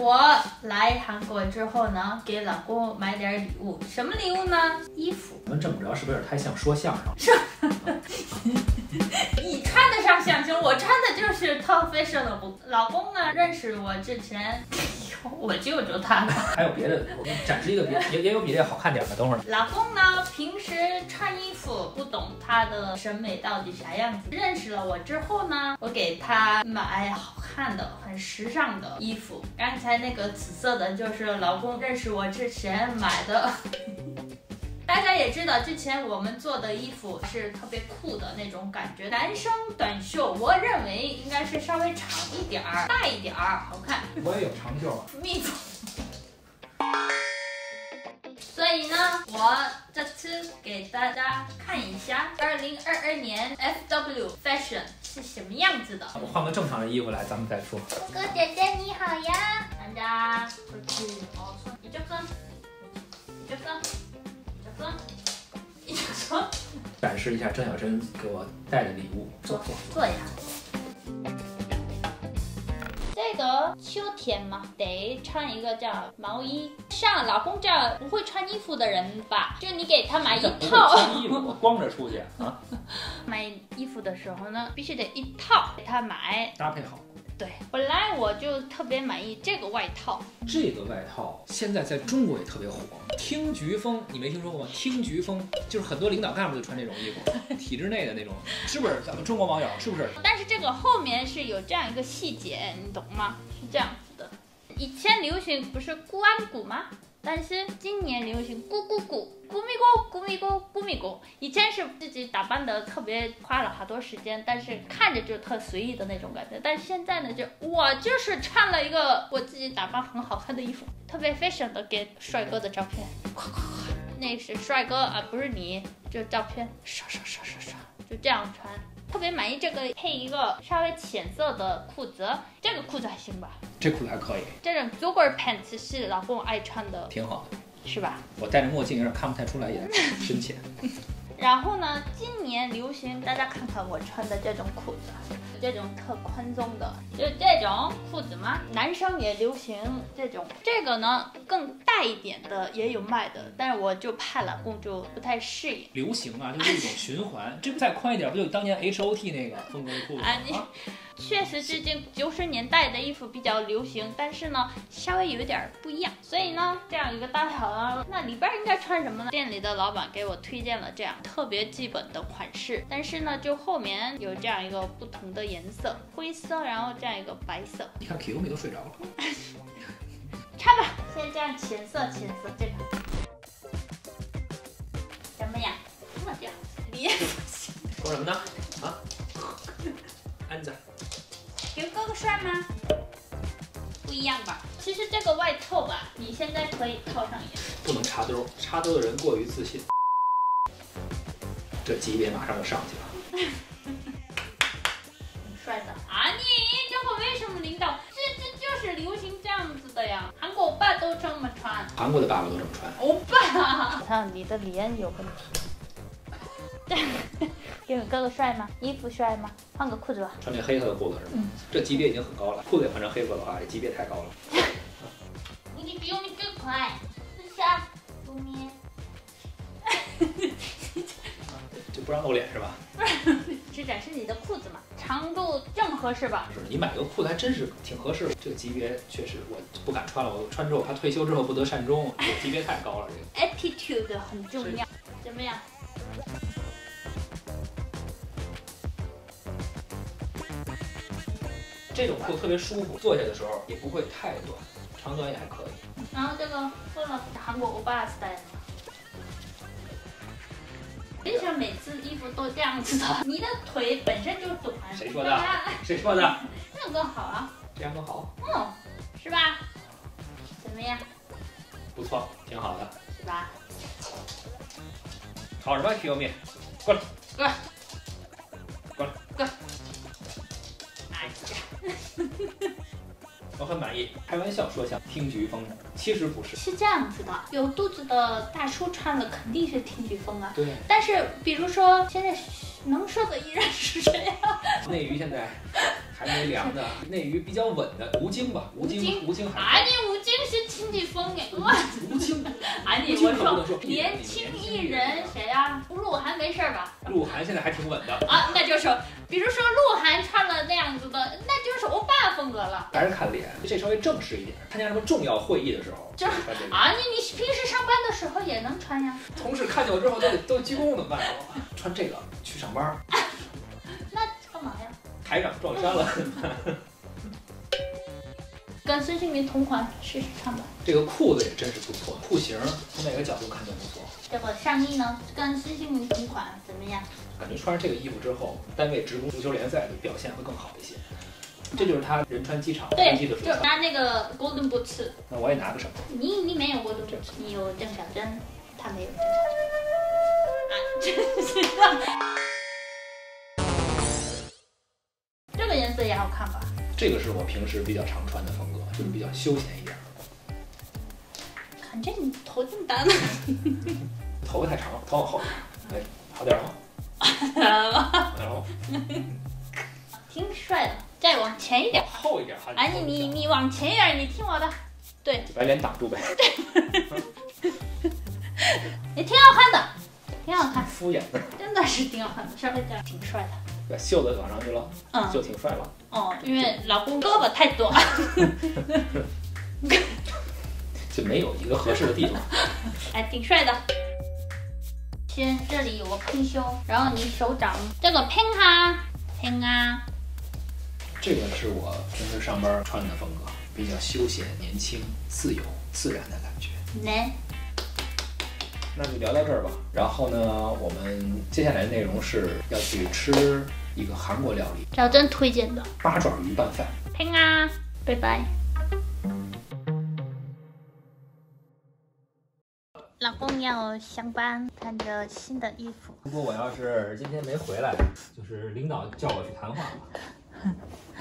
次我来韩国之后呢，给老公买点礼物，什么礼物呢？衣服。我们这么着是不是有点太像说相声？是 你穿得上相声，我穿的就是特 fashionable。老公呢，认识我之前，我救救他了。还有别的，我给你展示一个别也也有比这个好看点的，等会儿。老公呢，平时穿衣服不懂他的审美到底啥样子。认识了我之后呢，我给他买好看的、很时尚的衣服。刚才那个紫色的，就是老公认识我之前买的。大家也知道，之前我们做的衣服是特别酷的那种感觉，男生短袖，我认为应该是稍微长一点儿、大一点儿，好看。我也有长袖啊。密封。所以呢，我这次给大家看一下，二零二二年 FW Fashion 是什么样子的。我换个正常的衣服来，咱们再说。哥哥姐姐你好呀，大家回去哦，一脚分，一脚分，一脚分，一脚分。展示一下郑小珍给我带的礼物，坐坐坐一下。这个秋天嘛，得穿一个叫毛衣。像老公这样不会穿衣服的人吧，就你给他买一 套。穿衣服，我光着出去啊。买衣服的时候呢，必须得一套给他买，搭配好。对，本来我就特别满意这个外套。这个外套现在在中国也特别火，听菊风，你没听说过吗？听菊风就是很多领导干部就穿这种衣服，体制内的那种，是不是？咱们中国网友是不是？但是这个后面是有这样一个细节，你懂吗？是这样子的。以前流行不是咕安股吗？但是今年流行咕咕咕，咕咪咕，咕咪咕，咕咪咕。以前是自己打扮的特别花了好多时间，但是看着就特随意的那种感觉。但现在呢，就我就是穿了一个我自己打扮很好看的衣服，特别 fashion 的给帅哥的照片，快快快，那是帅哥啊，不是你，就照片刷刷刷刷刷，就这样穿。特别满意这个，配一个稍微浅色的裤子，这个裤子还行吧？这裤子还可以。这种 jogger pants 是老公爱穿的，挺好的，是吧？我戴着墨镜有点看不太出来，也深浅。然后呢，今年流行，大家看看我穿的这种裤子，这种特宽松的，就这种裤子吗。男生也流行这种，这个呢更大一点的也有卖的，但是我就怕老公就不太适应。流行啊，就是一种循环，这不再宽一点，不就当年 H O T 那个风格的裤子吗？啊，你确实最近九十年代的衣服比较流行，但是呢稍微有一点不一样，所以呢这样一个大小呢，那里边应该穿什么呢？店里的老板给我推荐了这样特别基本的款式，但是呢就后面有这样一个不同的颜色，灰色，然后这样一个白色。你 看 Kumi 都睡着了，穿吧，先这样浅色浅色这个，怎么样？这么屌，你说什么呢？一样吧？其实这个外套吧，你现在可以套上一点。不能插兜，插兜的人过于自信，这级别马上就上去了。帅的啊！你这个为什么领导？这这就是流行这样子的呀，韩国欧巴都这么穿。韩国的爸爸都这么穿。欧巴，看你的脸有问题。因为哥哥帅吗？衣服帅吗？换个裤子吧。穿这黑色的裤子是吗？这级别已经很高了，裤子也换成黑色的话，这级别太高了。你比我们更快，是下后面。就不让露脸是吧？不是展示你的裤子嘛，长度正合适吧？不是，你买个裤子还真是挺合适的。这个级别确实我不敢穿了，我穿之后怕退休之后不得善终，这个级别太高了。这个 attitude 很重要，怎么样？这种裤特别舒服，坐下的时候也不会太短，长短也还可以。然后这个做了韩国欧巴 style 为什么每次衣服都这样子的？你的腿本身就短。谁说的？谁说的？这样更好啊。这样更好。嗯，是吧？怎么样？不错，挺好的。是吧？吵什么，Qme？过来，过来，我很满意，开玩笑说像听菊风的，其实不是，是这样子的，有肚子的大叔穿了肯定是听菊风啊。对。但是比如说现在能说的依然是谁啊？内娱现在还没凉的，内娱比较稳的吴京吧，吴京吴京还啊，你吴京是经济风哎，哇！吴京啊，你吴京我说说年轻艺人谁呀？鹿晗没事儿吧？鹿晗现在还挺稳的，啊，那就是，比如说鹿晗穿了那样子的，那就是欧巴风格了。还是看脸，这稍微正式一点。参加什么重要会议的时候，就是。啊，你你平时上班的时候也能穿呀？同事看见我之后都得都鞠躬怎么办？穿这个去上班？台长撞衫了。跟孙兴民同款试试看吧。这个裤子也真是不错，裤型从哪个角度看都不错。这个上衣呢，跟孙兴民同款怎么样？感觉穿上这个衣服之后，单位职工足球联赛的表现会更好一些。这就是他仁川机场登对，机的就手册。拿那个 Golden Boots。那我也拿个什么？你你没有 Golden Boots，你有郑小珍，他没有郑小珍。啊，真是的。也好看吧？这个是我平时比较常穿的风格，就是比较休闲一点。看这你头这么大呢。头发太长了，头往后点。哎，好点了吗？好点了吗？挺帅的，再往前一点。后一点，还哎，你你你往前一点，你听我的，对，就把脸挡住呗。对也挺好看的，挺好看，敷衍的，真的是挺好看的，稍微点挺帅的。把袖子往上去了，嗯，就挺帅了。哦，因为老公胳膊太短，就没有一个合适的地方。哎，挺帅的。先这里有个喷胸，然后你手掌这个喷啊喷啊，这个是我平时上班穿的风格，比较休闲、年轻、自由、自然的感觉。来，那就聊到这儿吧。然后呢，我们接下来的内容是要去吃一个韩国料理小珍推荐的八爪鱼拌饭。喷啊，拜拜。老公要上班，穿着新的衣服。如果我要是今天没回来，就是领导叫我去谈话嘛。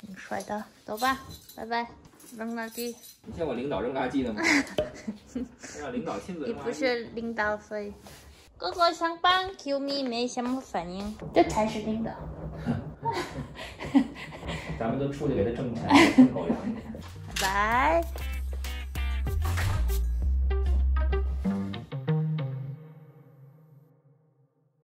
挺帅的，走吧，拜拜。扔垃圾，你见我领导扔垃圾的吗？让领导亲自你。不是领导，所以哥哥上班，Q 咪没什么反应，这才是领导。咱们都出去给他挣钱，挣狗粮拜。